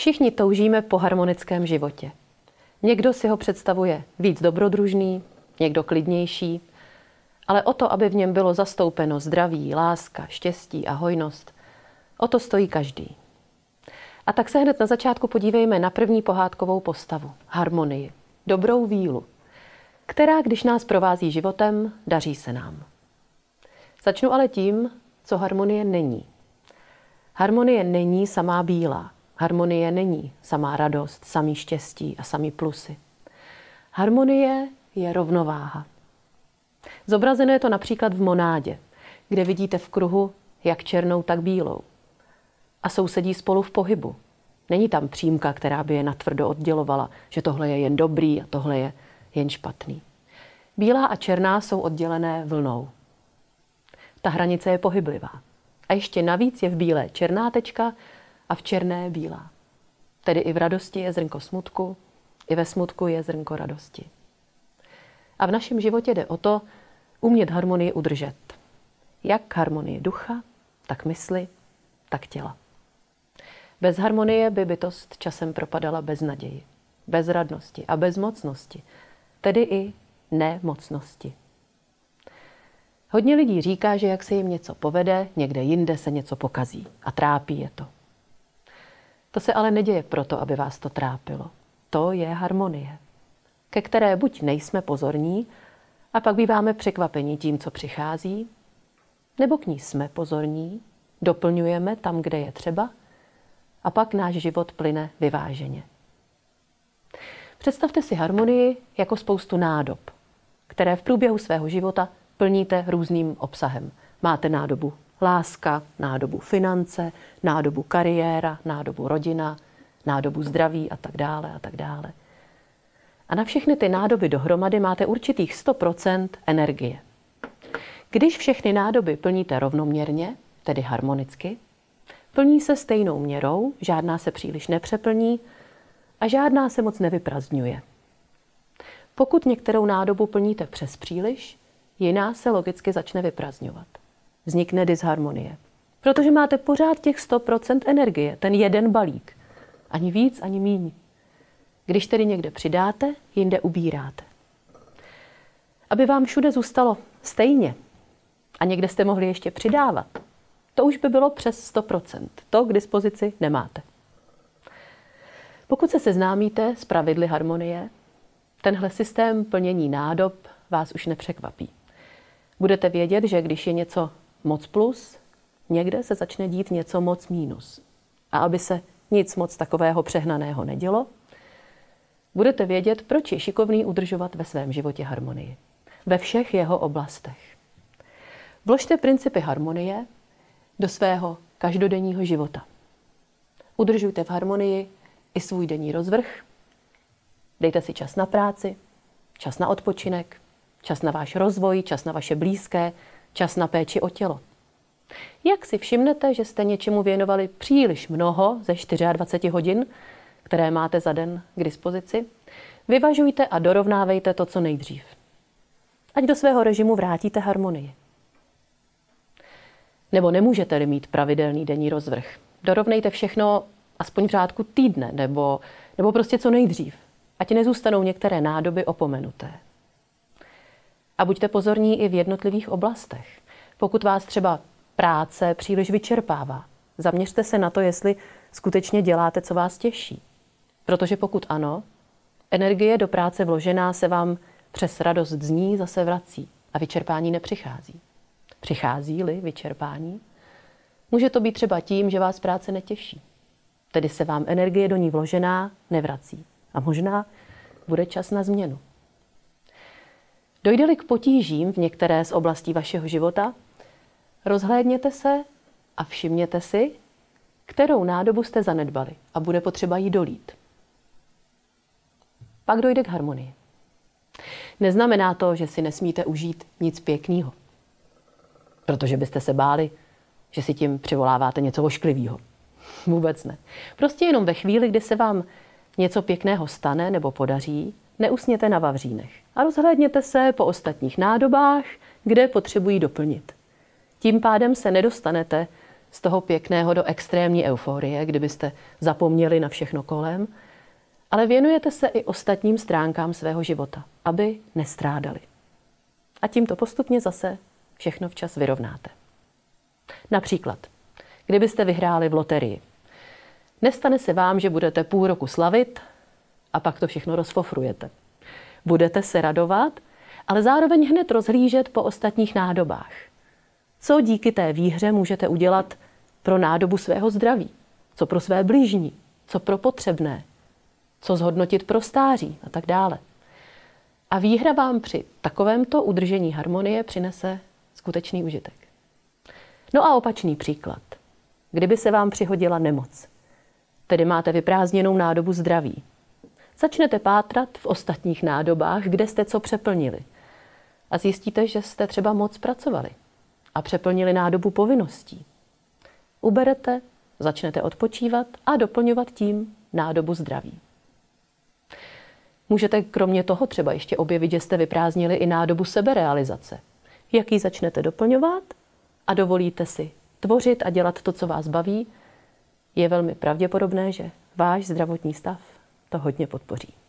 Všichni toužíme po harmonickém životě. Někdo si ho představuje víc dobrodružný, někdo klidnější, ale o to, aby v něm bylo zastoupeno zdraví, láska, štěstí a hojnost, o to stojí každý. A tak se hned na začátku podívejme na první pohádkovou postavu, harmonii, dobrou vílu, která, když nás provází životem, daří se nám. Začnu ale tím, co harmonie není. Harmonie není samá bílá. Harmonie není samá radost, samý štěstí a samý plusy. Harmonie je rovnováha. Zobrazeno je to například v monádě, kde vidíte v kruhu jak černou, tak bílou. A sousedí spolu v pohybu. Není tam přímka, která by je natvrdo oddělovala, že tohle je jen dobrý a tohle je jen špatný. Bílá a černá jsou oddělené vlnou. Ta hranice je pohyblivá. A ještě navíc je v bílé černá tečka a v černé bílá. Tedy i v radosti je zrnko smutku, i ve smutku je zrnko radosti. A v našem životě jde o to, umět harmonii udržet. Jak harmonii ducha, tak mysli, tak těla. Bez harmonie by bytost časem propadala bez naději, bez radnosti a bez mocnosti, tedy i nemocnosti. Hodně lidí říká, že jak se jim něco povede, někde jinde se něco pokazí a trápí je to. To se ale neděje proto, aby vás to trápilo. To je harmonie, ke které buď nejsme pozorní a pak býváme překvapení tím, co přichází, nebo k ní jsme pozorní, doplňujeme tam, kde je třeba a pak náš život plyne vyváženě. Představte si harmonii jako spoustu nádob, které v průběhu svého života plníte různým obsahem. Máte nádobu láska, nádobu finance, nádobu kariéra, nádobu rodina, nádobu zdraví a tak dále a tak dále. A na všechny ty nádoby dohromady máte určitých 100% energie. Když všechny nádoby plníte rovnoměrně, tedy harmonicky, plní se stejnou měrou, žádná se příliš nepřeplní a žádná se moc nevyprazdňuje. Pokud některou nádobu plníte přes příliš, jiná se logicky začne vyprazňovat. Vznikne disharmonie. Protože máte pořád těch 100% energie, ten jeden balík. Ani víc, ani míň. Když tedy někde přidáte, jinde ubíráte. Aby vám všude zůstalo stejně a někde jste mohli ještě přidávat, to už by bylo přes 100%. To k dispozici nemáte. Pokud se seznámíte s pravidly harmonie, tenhle systém plnění nádob vás už nepřekvapí. Budete vědět, že když je něco moc plus, někde se začne dít něco moc mínus. A aby se nic moc takového přehnaného nedělo, budete vědět, proč je šikovný udržovat ve svém životě harmonii. Ve všech jeho oblastech. Vložte principy harmonie do svého každodenního života. Udržujte v harmonii i svůj denní rozvrh. Dejte si čas na práci, čas na odpočinek, čas na váš rozvoj, čas na vaše blízké, čas na péči o tělo. Jak si všimnete, že jste něčemu věnovali příliš mnoho ze 24 hodin, které máte za den k dispozici, vyvažujte a dorovnávejte to, co nejdřív. Ať do svého režimu vrátíte harmonii. Nebo nemůžete-li mít pravidelný denní rozvrh. Dorovnejte všechno aspoň v řádku týdne, nebo, nebo prostě co nejdřív. Ať nezůstanou některé nádoby opomenuté. A buďte pozorní i v jednotlivých oblastech. Pokud vás třeba práce příliš vyčerpává, zaměřte se na to, jestli skutečně děláte, co vás těší. Protože pokud ano, energie do práce vložená se vám přes radost z ní zase vrací a vyčerpání nepřichází. Přichází-li vyčerpání, může to být třeba tím, že vás práce netěší. Tedy se vám energie do ní vložená nevrací. A možná bude čas na změnu. Dojde-li k potížím v některé z oblastí vašeho života, rozhlédněte se a všimněte si, kterou nádobu jste zanedbali a bude potřeba jí dolít. Pak dojde k harmonii. Neznamená to, že si nesmíte užít nic pěkného, protože byste se báli, že si tím přivoláváte něco ošklivého. Vůbec ne. Prostě jenom ve chvíli, kdy se vám něco pěkného stane nebo podaří, neusněte na vavřínech a rozhlédněte se po ostatních nádobách, kde potřebují doplnit. Tím pádem se nedostanete z toho pěkného do extrémní euforie, kdybyste zapomněli na všechno kolem, ale věnujete se i ostatním stránkám svého života, aby nestrádali. A tímto postupně zase všechno včas vyrovnáte. Například, kdybyste vyhráli v loterii. Nestane se vám, že budete půl roku slavit a pak to všechno rozfofrujete. Budete se radovat, ale zároveň hned rozhlížet po ostatních nádobách. Co díky té výhře můžete udělat pro nádobu svého zdraví? Co pro své blížní? Co pro potřebné? Co zhodnotit pro stáří a tak dále. A výhra vám při takovémto udržení harmonie přinese skutečný užitek. No a opačný příklad. Kdyby se vám přihodila nemoc, tedy máte vyprázdněnou nádobu zdraví, začnete pátrat v ostatních nádobách, kde jste co přeplnili. A zjistíte, že jste třeba moc pracovali a přeplnili nádobu povinností. Uberete, začnete odpočívat a doplňovat tím nádobu zdraví. Můžete kromě toho třeba ještě objevit, že jste vyprázdnili i nádobu seberealizace. Jak ji začnete doplňovat a dovolíte si tvořit a dělat to, co vás baví, je velmi pravděpodobné, že váš zdravotní stav to hodně podpoří.